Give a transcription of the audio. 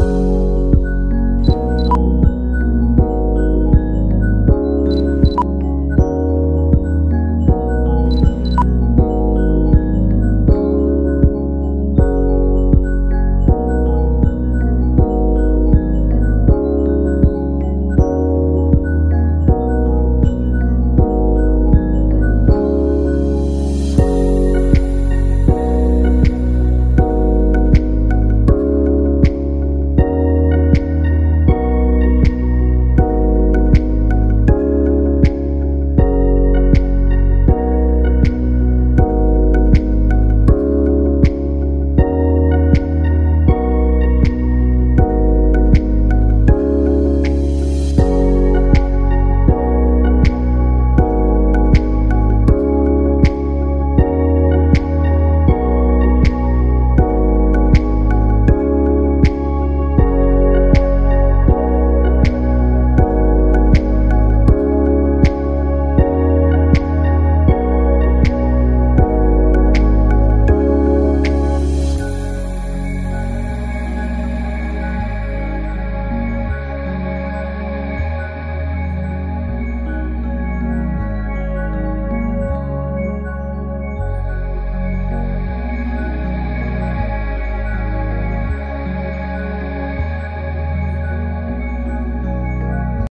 you.